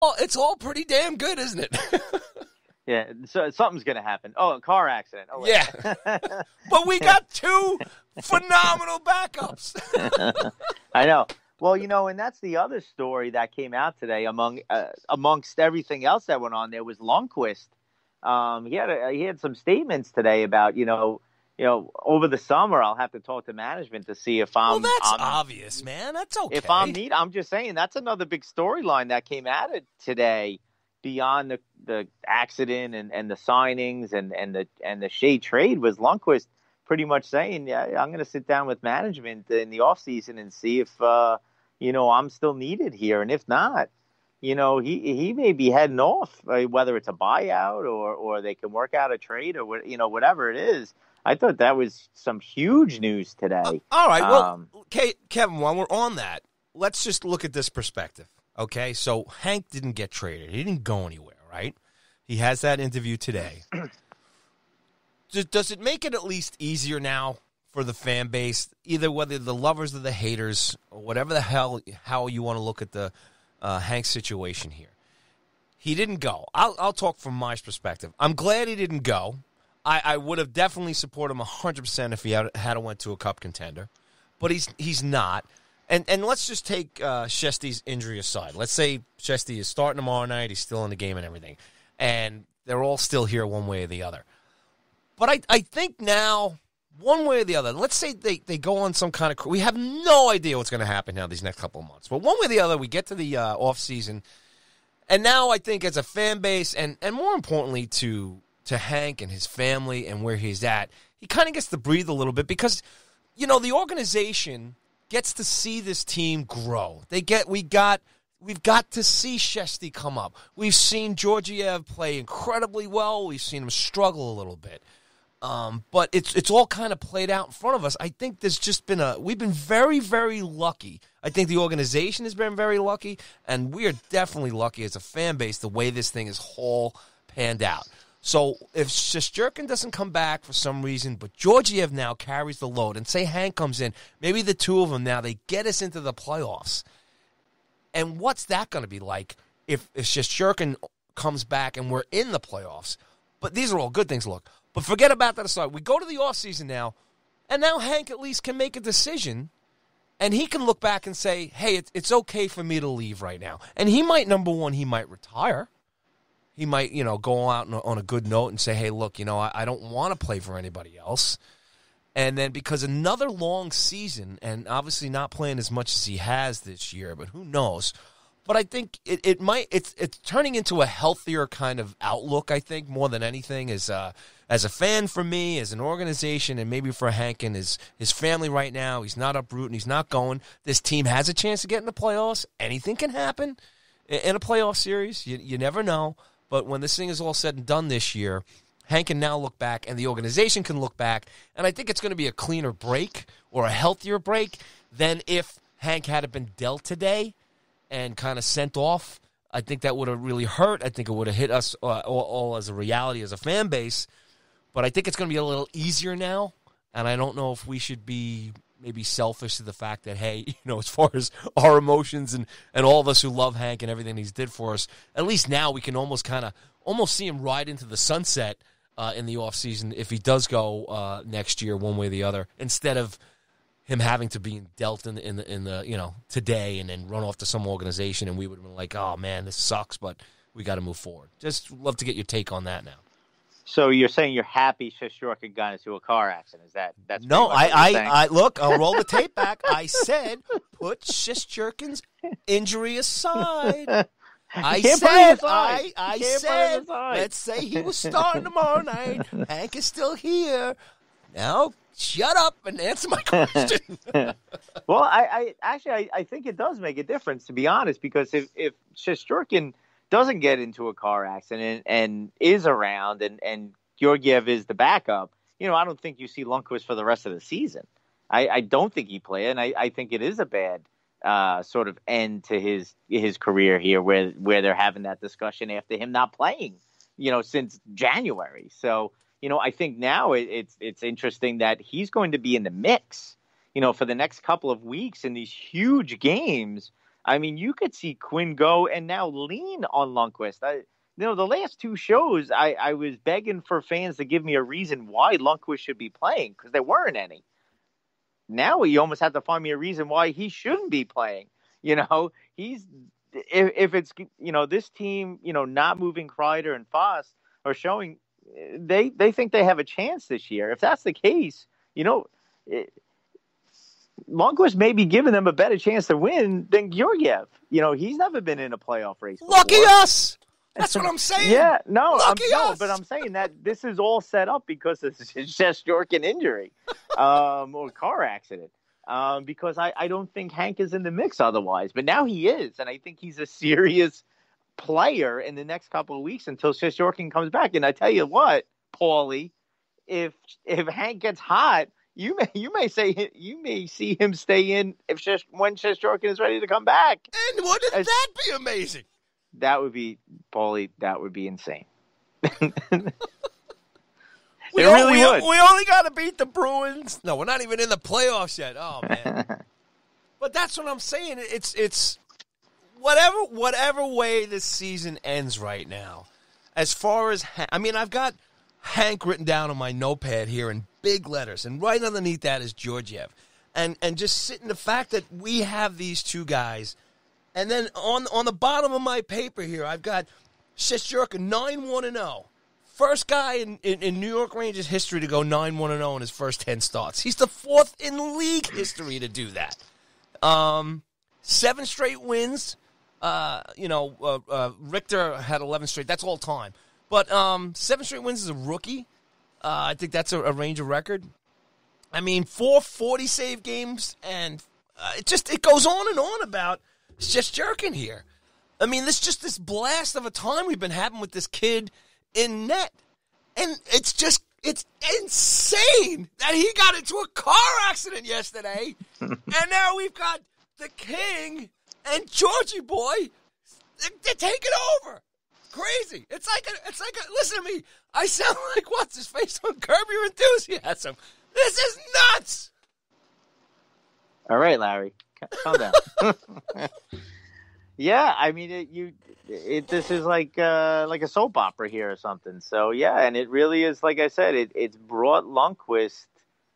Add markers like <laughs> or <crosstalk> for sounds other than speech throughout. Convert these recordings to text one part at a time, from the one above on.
all it's all pretty damn good, isn't it? <laughs> Yeah, so something's gonna happen. Oh, a car accident. Oh, yeah. <laughs> but we got two phenomenal backups. <laughs> I know. Well, you know, and that's the other story that came out today among uh, amongst everything else that went on. There was Lundqvist. Um, he had a, he had some statements today about you know you know over the summer I'll have to talk to management to see if I'm. well, that's I'm, obvious, man. That's okay. If I'm need, I'm just saying that's another big storyline that came out of today beyond the, the accident and, and the signings and, and the and the Skjei trade was Lundqvist pretty much saying, yeah, I'm going to sit down with management in the off season and see if uh, you know I'm still needed here, and if not, you know he he may be heading off, uh, whether it's a buyout or or they can work out a trade or you know whatever it is. I thought that was some huge news today. All right. Well, Um, okay, Kevin, while we're on that, let's just look at this perspective. Okay, so Hank didn't get traded. He didn't go anywhere, right? He has that interview today. <clears throat> does, does it make it at least easier now for the fan base, either whether the lovers or the haters, or whatever the hell how you want to look at the uh, Hank situation here? He didn't go. I'll, I'll talk from my perspective. I'm glad he didn't go. I, I would have definitely supported him 100% if he had, had went to a cup contender, but he's he's not. And and let's just take uh, Shesty's injury aside. Let's say Shesty is starting tomorrow night. He's still in the game and everything, and they're all still here one way or the other. But I I think now one way or the other. Let's say they, they go on some kind of. We have no idea what's going to happen now these next couple of months. But one way or the other, we get to the uh, off season, and now I think as a fan base, and and more importantly to to Hank and his family and where he's at, he kind of gets to breathe a little bit because you know the organization gets to see this team grow. They get we got we've got to see Shesty come up. We've seen Georgiev play incredibly well. We've seen him struggle a little bit. Um, but it's it's all kind of played out in front of us. I think there's just been a we've been very very lucky. I think the organization has been very lucky, and we are definitely lucky as a fan base the way this thing is whole panned out. So if Shesterkin doesn't come back for some reason, but Georgiev now carries the load, and say Hank comes in, maybe the two of them now they get us into the playoffs. And what's that going to be like if if Shesterkin comes back and we're in the playoffs? But these are all good things. Look, but forget about that aside. We go to the offseason now, and now Hank at least can make a decision, and he can look back and say, "Hey, it's it's okay for me to leave right now." And he might number one, he might retire he might, you know, go out on a, good note and say, "Hey, look, you know, I, I don't want to play for anybody else." And then because another long season, and obviously not playing as much as he has this year, but who knows? But I think it, it might it's it's turning into a healthier kind of outlook. I think more than anything as uh, as a fan for me, as an organization, and maybe for Hank and his his family right now. He's not uprooting. He's not going. This team has a chance to get in the playoffs. Anything can happen in, in a playoff series. You you never know. But when this thing is all said and done this year, Hank can now look back and the organization can look back. And I think it's going to be a cleaner break or a healthier break than if Hank had been dealt today and kind of sent off. I think that would have really hurt. I think it would have hit us uh, all, all as a reality as a fan base. But I think it's going to be a little easier now. And I don't know if we should be maybe selfish to the fact that hey, <laughs> you know, as far as our emotions and and all of us who love Hank and everything he's did for us, at least now we can almost kind of almost see him ride into the sunset uh, in the off season if he does go uh, next year one way or the other, instead of him having to be dealt in the, in the in the you know today and then run off to some organization and we would have been like, oh man, this sucks, but we got to move forward. Just love to get your take on that now. So you're saying you're happy Shesterkin got into a car accident? Is that that's No, I, I. I look. I'll roll the tape <laughs> back. I said, put Shesterkin's injury aside. I said. I, I can't put it said, let's say he was starting tomorrow night. Hank is still here. Now, shut up and answer my <laughs> question. Well, I, I actually I, I think it does make a difference to be honest, because if if Shesterkin doesn't get into a car accident and is around and and Georgiev is the backup, you know, I don't think you see Lundqvist for the rest of the season. I, I don't think he play, and I, I think it is a bad uh, sort of end to his his career here, where where they're having that discussion after him not playing, you know, since January. So you know, I think now it, it's it's interesting that he's going to be in the mix, you know, for the next couple of weeks in these huge games I mean, you could see Quinn go and now lean on Lundqvist. I, you know, the last two shows, I, I was begging for fans to give me a reason why Lundqvist should be playing because there weren't any. Now you almost have to find me a reason why he shouldn't be playing. You know, he's if, if it's you know this team, you know, not moving Kreider and Fast or showing eh, they they think they have a chance this year. If that's the case, you know, it, Lundqvist may be giving them a better chance to win than Georgiev. You know, he's never been in a playoff race. Before. Lucky us. That's what I'm saying. yeah, no, Lucky I'm, no, us. but I'm saying that this is all set up because of <laughs> Shesterkin injury um, or car accident. Um, because I, I don't think Hank is in the mix otherwise, but now he is, and I think he's a serious player in the next couple of weeks until Shesterkin comes back. And I tell you what, Paulie, if if Hank gets hot, you may you may say you may see him stay in if when Shesterkin is ready to come back. And wouldn't As- that be amazing? That would be Paulie. That would be insane. <laughs> We, It really we, would. we only got to beat the Bruins. No, we're not even in the playoffs yet. Oh man! <laughs> but that's what I'm saying. It's it's whatever whatever way this season ends right now. As far as Ha- I mean, I've got Hank written down on my notepad here in big letters, and right underneath that is Georgiev, and and just sitting the fact that we have these two guys, and then on on the bottom of my paper here, I've got Shesterkin nine one and zero. First guy in, in, in New York Rangers history to go 9 1 0 in his first 10 starts. He's the fourth in league history to do that. Um, seven straight wins. Uh, you know, uh, uh, Richter had 11 straight. That's all time. But um, seven straight wins as a rookie. Uh, I think that's a, a Ranger record. I mean, four forty save games, and uh, it just it goes on and on about Shesterkin here. I mean, this just this blast of a time we've been having with this kid in net, and it's just it's insane that he got into a car accident yesterday, <laughs> and now we've got the king and Georgie boy they're, they're taking over. Crazy! It's like a, it's like a, listen to me. I sound <laughs> like what's his face on Curb Your Enthusiasm. This is nuts. All right, Larry, calm down. <laughs> yeah, I mean, it, you, it, this is like uh, like a soap opera here or something. So yeah, and it really is. Like I said, it, it's brought Lundqvist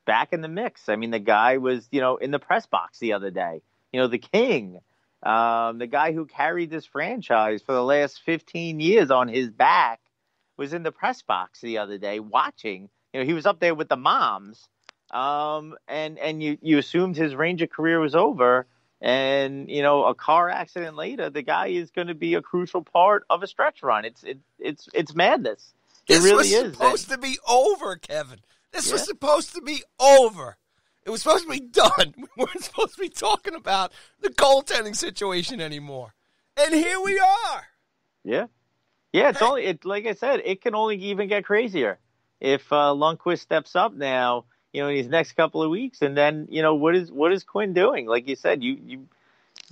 back in the mix. I mean, the guy was you know in the press box the other day. You know, the king, um, the guy who carried this franchise for the last fifteen years on his back, was in the press box the other day watching. You know, he was up there with the moms um, and and you you assumed his Ranger career was over, and you know a car accident later, the guy is going to be a crucial part of a stretch run. It's it, it's it's madness. It really is. This really was is. supposed to be over, Kevin. This was supposed to be over. It was supposed to be done. <laughs> We weren't supposed to be talking about the goaltending situation anymore. And here we are. Yeah, yeah. It's only it. Like I said, it can only even get crazier if uh, Lundqvist steps up now. You know, in these next couple of weeks, and then you know what is what is Quinn doing? Like you said, you you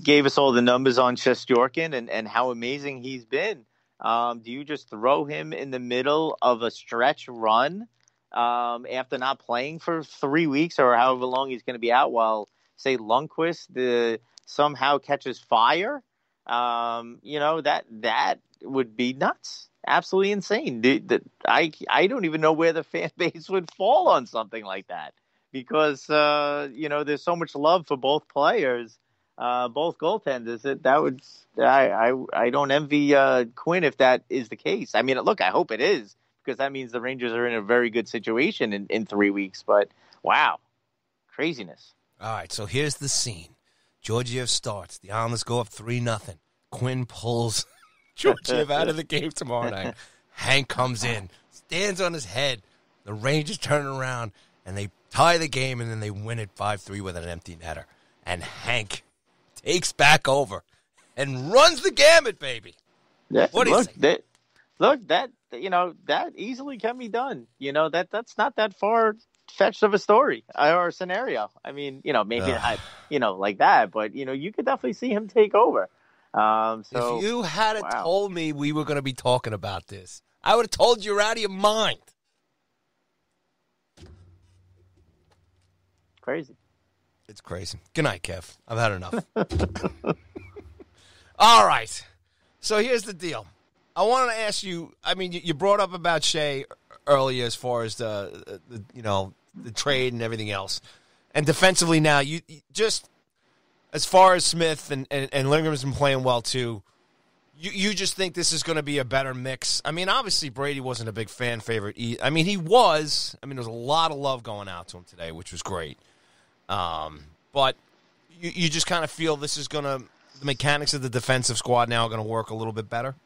gave us all the numbers on Shesterkin and and how amazing he's been. Um, do you just throw him in the middle of a stretch run um, after not playing for three weeks or however long he's going to be out? While say Lundqvist the somehow catches fire, um, you know that that would be nuts, absolutely insane. The, the, I I don't even know where the <laughs> fan base would fall on something like that because uh, you know there's so much love for both players, uh, both goaltenders. That that would I I, I don't envy uh, Quinn if that is the case. I mean, look, I hope it is because that means the Rangers are in a very good situation in, in three weeks. But wow, craziness. All right, so here's the scene. Georgiev starts. The Islanders go up 3 nothing. Quinn pulls <laughs> Georgiev out of the game tomorrow night. <laughs> Hank comes in, stands on his head. The Rangers turn around and they tie the game and then they win it 5 3 with an empty netter. And Hank takes back over and runs the gamut, baby. Yeah, What do you look, think? that look that you know that easily can be done. You know that that's not that far fetched of a story uh, or a scenario. I mean, you know, maybe not, you know, like that, but you know, you could definitely see him take over. Um, so if you had wow. told me we were going to be talking about this, I would have told you you're out of your mind. crazy. It's crazy. Good night, Kev. I've had enough. <laughs> All right. So here's the deal. I wanted to ask you. I mean, you brought up about Skjei earlier as far as the, the you know the trade and everything else, and defensively now you just as far as Smith and and, and Lindgren's been playing well too. You you just think this is going to be a better mix? I mean, obviously Brady wasn't a big fan favorite. I mean, he was. I mean, there was a lot of love going out to him today, which was great. Um, but you, you just kind of feel this is going to the mechanics of the defensive squad now are going to work a little bit better.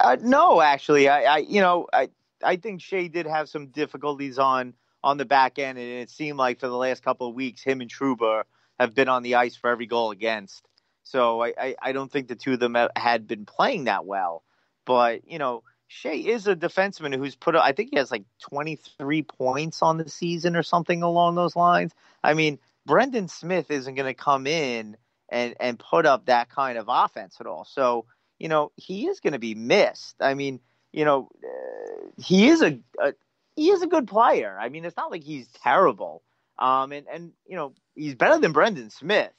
Uh, no, actually, I, I you know I I think Skjei did have some difficulties on on the back end, and it seemed like for the last couple of weeks, him and Trouba have been on the ice for every goal against. So I, I, I don't think the two of them had been playing that well. But, you know, Skjei is a defenseman who's put, I think he has like 23 points on the season or something along those lines. I mean, Brendan Smith isn't going to come in and, and put up that kind of offense at all. So, you know, he is going to be missed. I mean, you know, uh, he is a, a, he is a good player. I mean, it's not like he's terrible. Um, and, and, you know, he's better than Brendan Smith.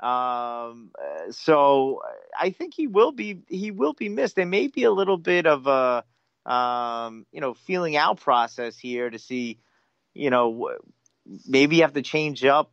Um, uh, so I think he will be he will be missed. There may be a little bit of a um, you know feeling out process here to see you know maybe you have to change up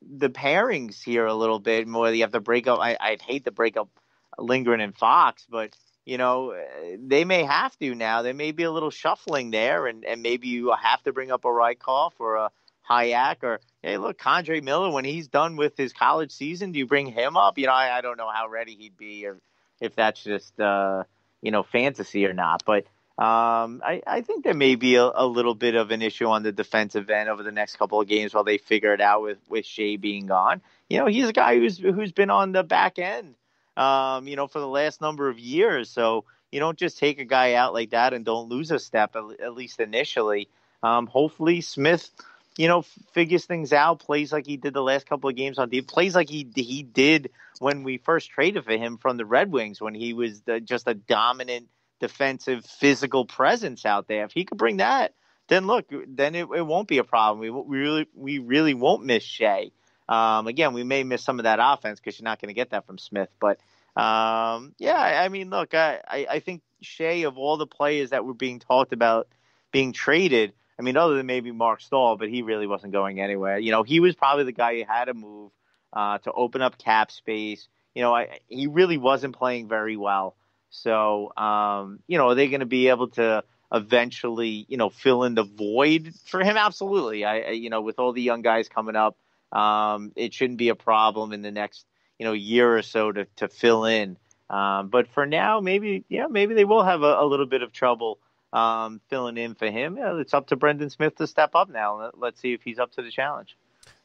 the pairings here a little bit more. You have to break up. I, I'd hate to break up Lindgren and Fox, but you know they may have to now. There may be a little shuffling there, and, and maybe you have to bring up a Rykov or a Hajek or hey, look, K'Andre Miller, when he's done with his college season, do you bring him up? You know, I, I don't know how ready he'd be or if that's just, uh, you know, fantasy or not. But um, I, I think there may be a, a, little bit of an issue on the defensive end over the next couple of games while they figure it out with, with Skjei being gone. You know, he's a guy who's who's been on the back end, um, you know, for the last number of years. So you don't just take a guy out like that and don't lose a step, at, least initially. Um, hopefully, Smith – you know, figures things out, plays like he did the last couple of games on deep, plays like he he did when we first traded for him from the Red Wings when he was the, just a dominant defensive physical presence out there. If he could bring that, then look, then it, it won't be a problem. We, we really we really won't miss Skjei. Um, again, we may miss some of that offense because you're not going to get that from Smith. But um, yeah, I mean, look, I, I, I think Skjei of all the players that were being talked about being traded I mean, other than maybe Marc Staal, but he really wasn't going anywhere. You know, he was probably the guy who had to move uh, to open up cap space. You know, I, he really wasn't playing very well. So, um, you know, are they going to be able to eventually, you know, fill in the void for him? Absolutely. I, I you know, with all the young guys coming up, um, it shouldn't be a problem in the next, you know, year or so to, to fill in. Um, but for now, maybe, yeah, maybe they will have a, a little bit of trouble um, filling in for him. Yeah, it's up to Brendan Smith to step up now. Let's see if he's up to the challenge.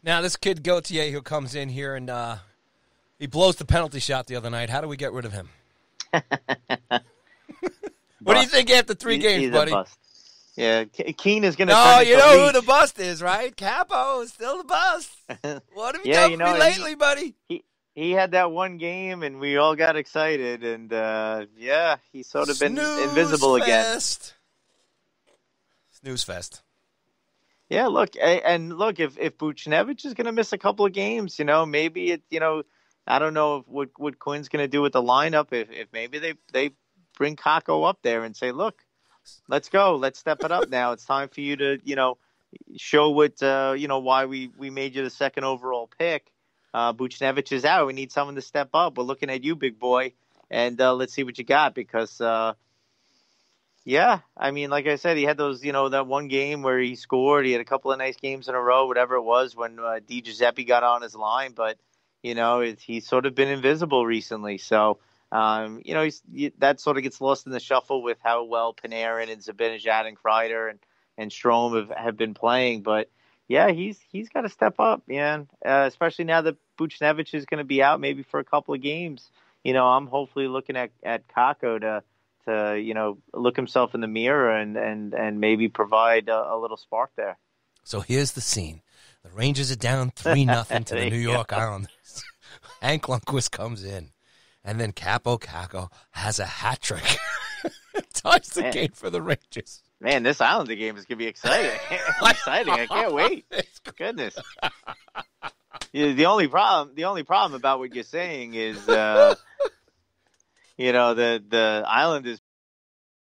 Now, this kid Gauthier who comes in here and uh, he blows the penalty shot the other night. How do we get rid of him? <laughs> what do you think after three games, he's buddy? Yeah, Keane is going to. No, you know who the bust is, right? Kaapo is still the bust. <laughs> What have you yeah, done you know, me lately, he, buddy? He, he had that one game, and we all got excited, and uh, yeah, he's sort of been invisible fest. again. Snooze fest. Yeah, look, and look, if if Buchnevich is going to miss a couple of games, you know, maybe it, you know, I don't know what what Quinn's going to do with the lineup. If if maybe they they bring Kakko up there and say, look, let's go, let's step it up now. It's time for you to, you know, show what uh, you know why we we made you the second overall pick. Uh, Buchnevich is out. We need someone to step up. We're looking at you, big boy, and uh, let's see what you got because uh, yeah, I mean, like I said, he had those, you know, that one game where he scored. He had a couple of nice games in a row, whatever it was, when uh, Di Giuseppe got on his line. But you know, it, he's sort of been invisible recently. So, um, you know, he's, that sort of gets lost in the shuffle with how well Panarin and Zibanejad and Kreider and and Strome have, have been playing. But yeah, he's he's got to step up, man. Uh, especially now that Buchnevich is going to be out, maybe for a couple of games. You know, I'm hopefully looking at at Kakko to to you know look himself in the mirror and and and maybe provide a, a little spark there. So here's the scene: the Rangers are down three nothing to the <laughs> New York. Islanders. <laughs> Hank Lundqvist comes in, and then Kaapo Kakko has a hat trick. <laughs> Ties the Man. game for the Rangers. Man, this Islander game is gonna be exciting. <laughs> <laughs> exciting! I can't wait. Goodness. the only problem, the only problem about what you're saying is. Uh, you know the the Islanders